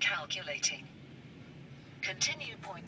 Calculating. Continue point